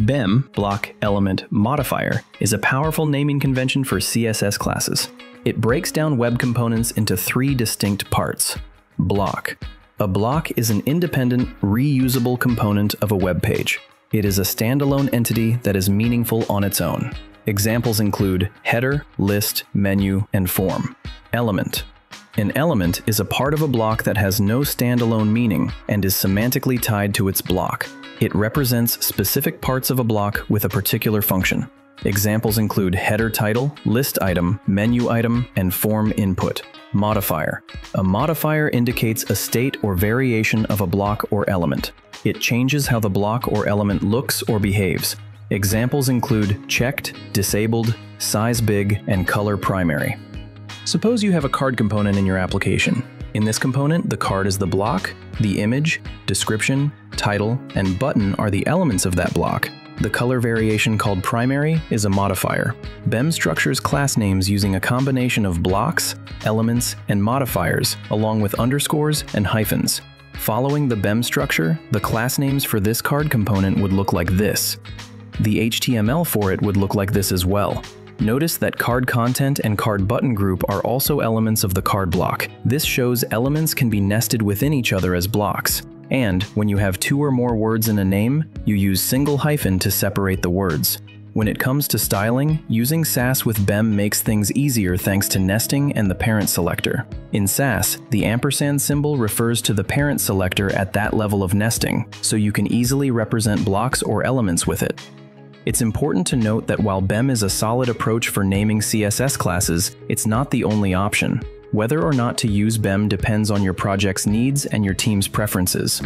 BEM, Block Element Modifier, is a powerful naming convention for CSS classes. It breaks down web components into three distinct parts. Block. A block is an independent, reusable component of a web page. It is a standalone entity that is meaningful on its own. Examples include header, list, menu, and form. Element. An element is a part of a block that has no standalone meaning and is semantically tied to its block. It represents specific parts of a block with a particular function. Examples include header title, list item, menu item, and form input. Modifier. A modifier indicates a state or variation of a block or element. It changes how the block or element looks or behaves. Examples include checked, disabled, size big, and color primary. Suppose you have a card component in your application. In this component, the card is the block, the image, description, title, and button are the elements of that block. The color variation called primary is a modifier. BEM structures class names using a combination of blocks, elements, and modifiers, along with underscores and hyphens. Following the BEM structure, the class names for this card component would look like this. The HTML for it would look like this as well. Notice that card content and card button group are also elements of the card block. This shows elements can be nested within each other as blocks. And when you have two or more words in a name, you use single hyphen to separate the words. When it comes to styling, using Sass with BEM makes things easier thanks to nesting and the parent selector. In Sass, the ampersand symbol refers to the parent selector at that level of nesting, so you can easily represent blocks or elements with it. It's important to note that while BEM is a solid approach for naming CSS classes, it's not the only option. Whether or not to use BEM depends on your project's needs and your team's preferences.